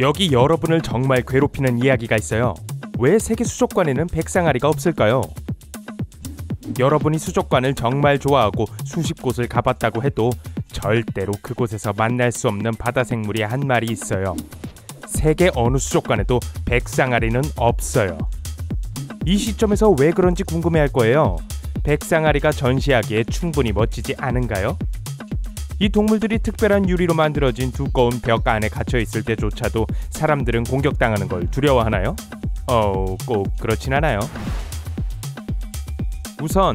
여기 여러분을 정말 괴롭히는 이야기가 있어요. 왜 세계 수족관에는 백상아리가 없을까요? 여러분이 수족관을 정말 좋아하고 수십 곳을 가봤다고 해도 절대로 그곳에서 만날 수 없는 바다 생물이 한 마리 있어요. 세계 어느 수족관에도 백상아리는 없어요. 이 시점에서 왜 그런지 궁금해할 거예요. 백상아리가 전시하기에 충분히 멋지지 않은가요? 이 동물들이 특별한 유리로 만들어진 두꺼운 벽 안에 갇혀 있을 때조차도 사람들은 공격당하는 걸 두려워하나요? 어, 꼭 그렇진 않아요. 우선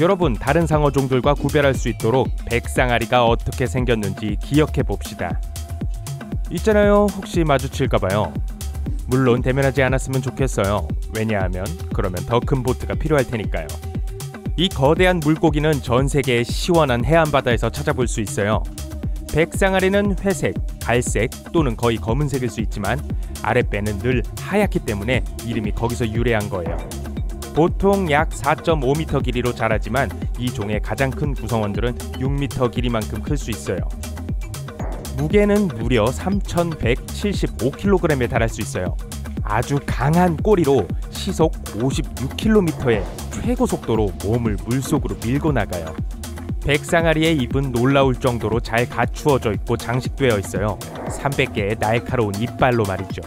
여러분 다른 상어종들과 구별할 수 있도록 백상아리가 어떻게 생겼는지 기억해 봅시다. 있잖아요. 혹시 마주칠까 봐요. 물론 대면하지 않았으면 좋겠어요. 왜냐하면 그러면 더 큰 보트가 필요할 테니까요. 이 거대한 물고기는 전 세계의 시원한 해안바다에서 찾아볼 수 있어요. 백상아리는 회색, 갈색 또는 거의 검은색일 수 있지만 아랫배는 늘 하얗기 때문에 이름이 거기서 유래한 거예요. 보통 약 4.5m 길이로 자라지만 이 종의 가장 큰 구성원들은 6m 길이만큼 클 수 있어요. 무게는 무려 3,175kg에 달할 수 있어요. 아주 강한 꼬리로 시속 56km의 최고 속도로 몸을 물속으로 밀고 나가요. 백상아리의 입은 놀라울 정도로 잘 갖추어져 있고 장식되어 있어요. 300개의 날카로운 이빨로 말이죠.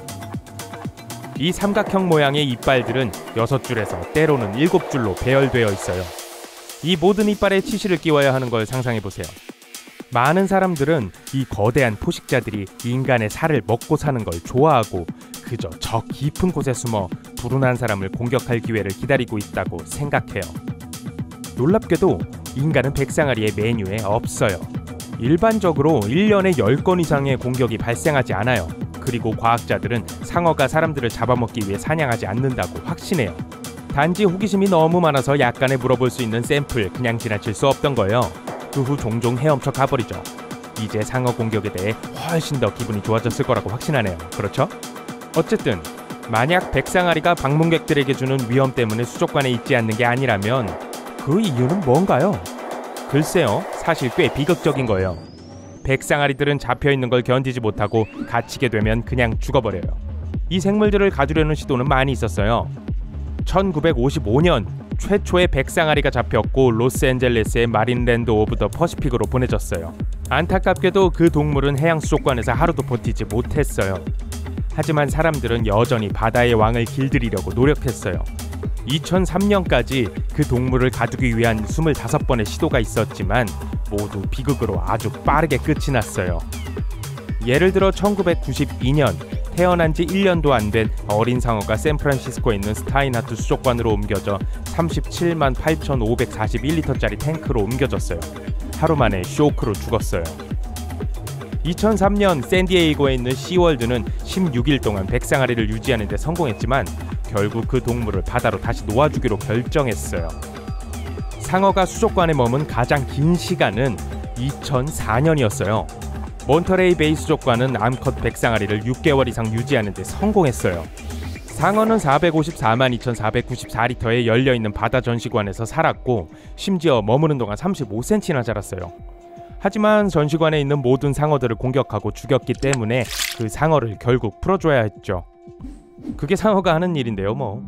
이 삼각형 모양의 이빨들은 6줄에서 때로는 7줄로 배열되어 있어요. 이 모든 이빨에 치실을 끼워야 하는 걸 상상해 보세요. 많은 사람들은 이 거대한 포식자들이 인간의 살을 먹고 사는 걸 좋아하고 그저 저 깊은 곳에 숨어 불운한 사람을 공격할 기회를 기다리고 있다고 생각해요. 놀랍게도 인간은 백상아리의 메뉴에 없어요. 일반적으로 1년에 10건 이상의 공격이 발생하지 않아요. 그리고 과학자들은 상어가 사람들을 잡아먹기 위해 사냥하지 않는다고 확신해요. 단지 호기심이 너무 많아서 약간의 물어볼 수 있는 샘플 그냥 지나칠 수 없던 거예요. 그 후 종종 헤엄쳐 가버리죠. 이제 상어 공격에 대해 훨씬 더 기분이 좋아졌을 거라고 확신하네요. 그렇죠? 어쨌든 만약 백상아리가 방문객들에게 주는 위험 때문에 수족관에 있지 않는 게 아니라면 그 이유는 뭔가요? 글쎄요, 사실 꽤 비극적인 거예요. 백상아리들은 잡혀 있는 걸 견디지 못하고 갇히게 되면 그냥 죽어버려요. 이 생물들을 가두려는 시도는 많이 있었어요. 1955년 최초의 백상아리가 잡혔고 로스앤젤레스의 Marineland of the Pacific으로 보내졌어요. 안타깝게도 그 동물은 해양 수족관에서 하루도 버티지 못했어요. 하지만 사람들은 여전히 바다의 왕을 길들이려고 노력했어요. 2003년까지 그 동물을 가두기 위한 25번의 시도가 있었지만 모두 비극으로 아주 빠르게 끝이 났어요. 예를 들어 1992년 태어난 지 1년도 안 된 어린 상어가 샌프란시스코에 있는 스타인하트 수족관으로 옮겨져 37만 8,541리터짜리 탱크로 옮겨졌어요. 하루 만에 쇼크로 죽었어요. 2003년 샌디에이고에 있는 시월드는 16일 동안 백상아리를 유지하는 데 성공했지만 결국 그 동물을 바다로 다시 놓아주기로 결정했어요. 상어가 수족관에 머문 가장 긴 시간은 2004년이었어요. 몬터레이 베이 수족관은 암컷 백상아리를 6개월 이상 유지하는 데 성공했어요. 상어는 454만 2,494리터의 열려있는 바다 전시관에서 살았고 심지어 머무는 동안 35cm나 자랐어요. 하지만 전시관에 있는 모든 상어들을 공격하고 죽였기 때문에 그 상어를 결국 풀어줘야 했죠. 그게 상어가 하는 일인데요, 뭐.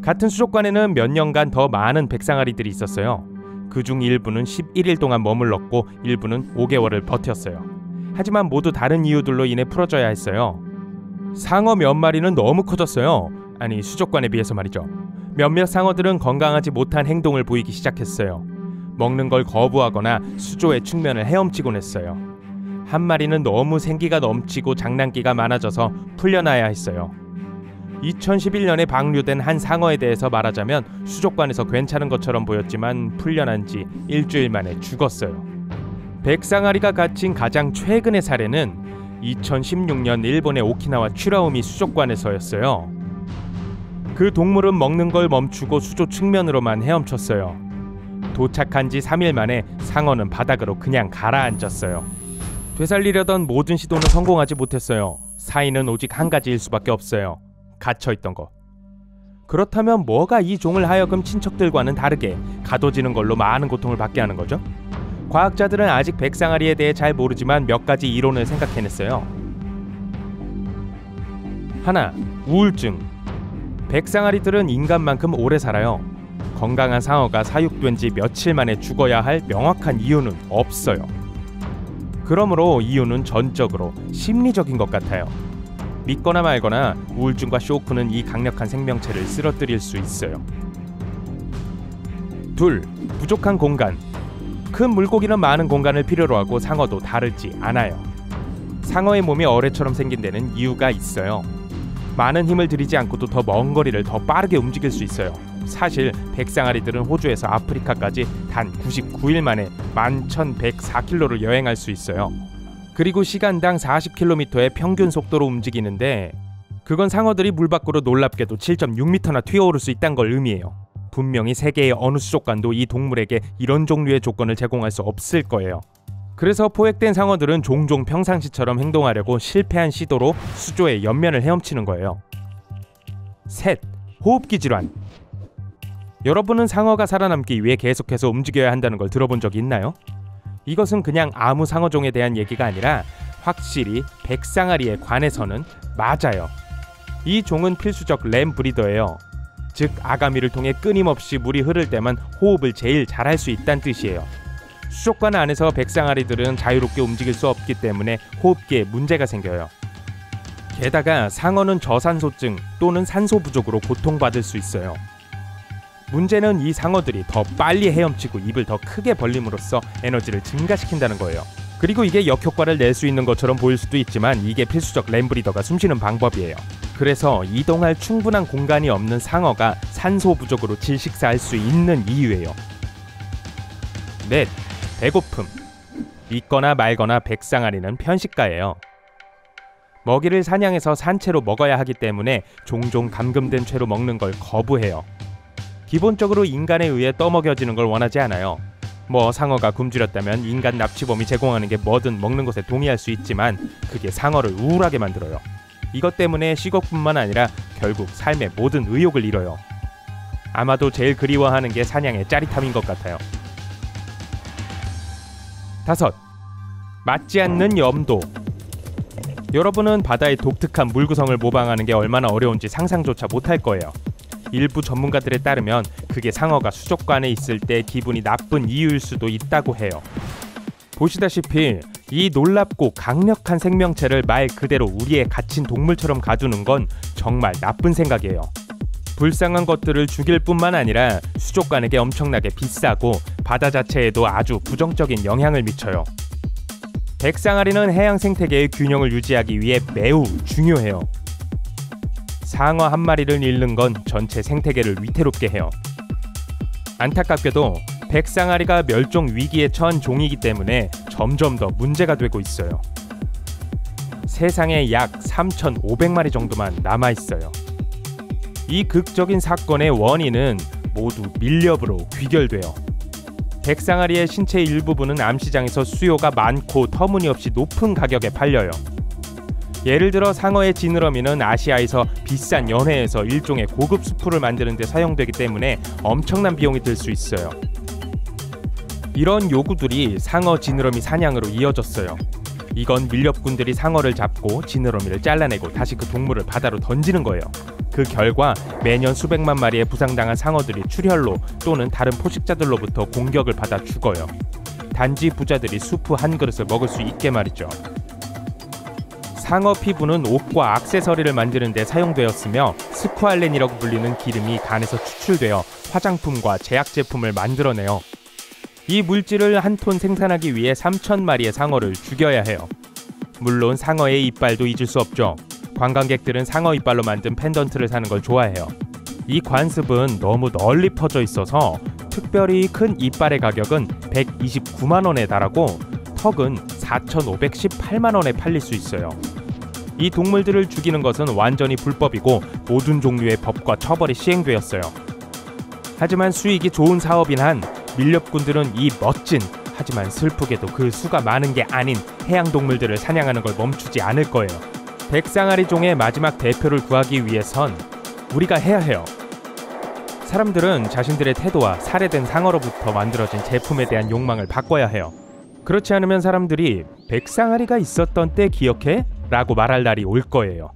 같은 수족관에는 몇 년간 더 많은 백상아리들이 있었어요. 그중 일부는 11일 동안 머물렀고 일부는 5개월을 버텼어요. 하지만 모두 다른 이유들로 인해 풀어져야 했어요. 상어 몇 마리는 너무 커졌어요. 아니 수족관에 비해서 말이죠. 몇몇 상어들은 건강하지 못한 행동을 보이기 시작했어요. 먹는 걸 거부하거나 수조의 측면을 헤엄치곤 했어요. 한 마리는 너무 생기가 넘치고 장난기가 많아져서 풀려나야 했어요. 2011년에 방류된 한 상어에 대해서 말하자면 수족관에서 괜찮은 것처럼 보였지만 풀려난 지 일주일 만에 죽었어요. 백상아리가 갇힌 가장 최근의 사례는 2016년 일본의 오키나와 추라우미 수족관에서였어요. 그 동물은 먹는 걸 멈추고 수조 측면으로만 헤엄쳤어요. 도착한 지 3일 만에 상어는 바닥으로 그냥 가라앉았어요. 되살리려던 모든 시도는 성공하지 못했어요. 사인은 오직 한 가지일 수밖에 없어요. 갇혀있던 것. 그렇다면 뭐가 이 종을 하여금 친척들과는 다르게 가둬지는 걸로 많은 고통을 받게 하는 거죠? 과학자들은 아직 백상아리에 대해 잘 모르지만 몇 가지 이론을 생각해냈어요. 하나, 우울증. 백상아리들은 인간만큼 오래 살아요. 건강한 상어가 사육된 지 며칠 만에 죽어야 할 명확한 이유는 없어요. 그러므로 이유는 전적으로 심리적인 것 같아요. 믿거나 말거나 우울증과 쇼크는 이 강력한 생명체를 쓰러뜨릴 수 있어요. 둘, 부족한 공간. 큰 물고기는 많은 공간을 필요로 하고 상어도 다르지 않아요. 상어의 몸이 어뢰처럼 생긴 데는 이유가 있어요. 많은 힘을 들이지 않고도 더 먼 거리를 더 빠르게 움직일 수 있어요. 사실 백상아리들은 호주에서 아프리카까지 단 99일 만에 11,104km를 여행할 수 있어요. 그리고 시간당 40km의 평균 속도로 움직이는데 그건 상어들이 물 밖으로 놀랍게도 7.6m나 튀어오를 수 있다는 걸 의미해요. 분명히 세계의 어느 수족관도 이 동물에게 이런 종류의 조건을 제공할 수 없을 거예요. 그래서 포획된 상어들은 종종 평상시처럼 행동하려고 실패한 시도로 수조의 옆면을 헤엄치는 거예요. 셋, 호흡기 질환. 여러분은 상어가 살아남기 위해 계속해서 움직여야 한다는 걸 들어본 적 있나요? 이것은 그냥 아무 상어종에 대한 얘기가 아니라 확실히 백상아리에 관해서는 맞아요. 이 종은 필수적 램 브리더예요. 즉 아가미를 통해 끊임없이 물이 흐를 때만 호흡을 제일 잘할 수 있다는 뜻이에요. 수족관 안에서 백상아리들은 자유롭게 움직일 수 없기 때문에 호흡기에 문제가 생겨요. 게다가 상어는 저산소증 또는 산소 부족으로 고통받을 수 있어요. 문제는 이 상어들이 더 빨리 헤엄치고 입을 더 크게 벌림으로써 에너지를 증가시킨다는 거예요. 그리고 이게 역효과를 낼 수 있는 것처럼 보일 수도 있지만 이게 필수적 램브리더가 숨쉬는 방법이에요. 그래서 이동할 충분한 공간이 없는 상어가 산소 부족으로 질식사할 수 있는 이유예요. 넷, 배고픔. 있거나 말거나 백상아리는 편식가예요. 먹이를 사냥해서 산채로 먹어야 하기 때문에 종종 감금된 채로 먹는 걸 거부해요. 기본적으로 인간에 의해 떠먹여지는 걸 원하지 않아요. 뭐 상어가 굶주렸다면 인간 납치범이 제공하는 게 뭐든 먹는 것에 동의할 수 있지만 그게 상어를 우울하게 만들어요. 이것 때문에 식욕뿐만 아니라 결국 삶의 모든 의욕을 잃어요. 아마도 제일 그리워하는 게 사냥의 짜릿함인 것 같아요. 다섯. 맞지 않는 염도. 여러분은 바다의 독특한 물 구성을 모방하는 게 얼마나 어려운지 상상조차 못할 거예요. 일부 전문가들에 따르면 그게 상어가 수족관에 있을 때 기분이 나쁜 이유일 수도 있다고 해요. 보시다시피 이 놀랍고 강력한 생명체를 말 그대로 우리의 갇힌 동물처럼 가두는 건 정말 나쁜 생각이에요. 불쌍한 것들을 죽일 뿐만 아니라 수족관에게 엄청나게 비싸고 바다 자체에도 아주 부정적인 영향을 미쳐요. 백상아리는 해양 생태계의 균형을 유지하기 위해 매우 중요해요. 상어 한 마리를 잃는 건 전체 생태계를 위태롭게 해요. 안타깝게도 백상아리가 멸종 위기에 처한 종이기 때문에 점점 더 문제가 되고 있어요. 세상에 약 3,500마리 정도만 남아 있어요. 이 극적인 사건의 원인은 모두 밀렵으로 귀결돼요. 백상아리의 신체 일부분은 암시장에서 수요가 많고 터무니없이 높은 가격에 팔려요. 예를 들어 상어의 지느러미는 아시아에서 비싼 연회에서 일종의 고급 수프를 만드는 데 사용되기 때문에 엄청난 비용이 들 수 있어요. 이런 요구들이 상어 지느러미 사냥으로 이어졌어요. 이건 밀렵꾼들이 상어를 잡고 지느러미를 잘라내고 다시 그 동물을 바다로 던지는 거예요. 그 결과 매년 수백만 마리의 부상당한 상어들이 출혈로 또는 다른 포식자들로부터 공격을 받아 죽어요. 단지 부자들이 수프 한 그릇을 먹을 수 있게 말이죠. 상어 피부는 옷과 악세서리를 만드는 데 사용되었으며 스쿠알렌이라고 불리는 기름이 간에서 추출되어 화장품과 제약 제품을 만들어내요. 이 물질을 한 톤 생산하기 위해 3천 마리의 상어를 죽여야 해요. 물론 상어의 이빨도 잊을 수 없죠. 관광객들은 상어 이빨로 만든 펜던트를 사는 걸 좋아해요. 이 관습은 너무 널리 퍼져 있어서 특별히 큰 이빨의 가격은 129만 원에 달하고 턱은 4,518만 원에 팔릴 수 있어요. 이 동물들을 죽이는 것은 완전히 불법이고 모든 종류의 법과 처벌이 시행되었어요. 하지만 수익이 좋은 사업인 한 밀렵꾼들은 이 멋진 하지만 슬프게도 그 수가 많은 게 아닌 해양 동물들을 사냥하는 걸 멈추지 않을 거예요. 백상아리 종의 마지막 대표를 구하기 위해선 우리가 해야 해요. 사람들은 자신들의 태도와 살해된 상어로부터 만들어진 제품에 대한 욕망을 바꿔야 해요. 그렇지 않으면 사람들이 백상아리가 있었던 때 기억해? 라고 말할 날이 올 거예요.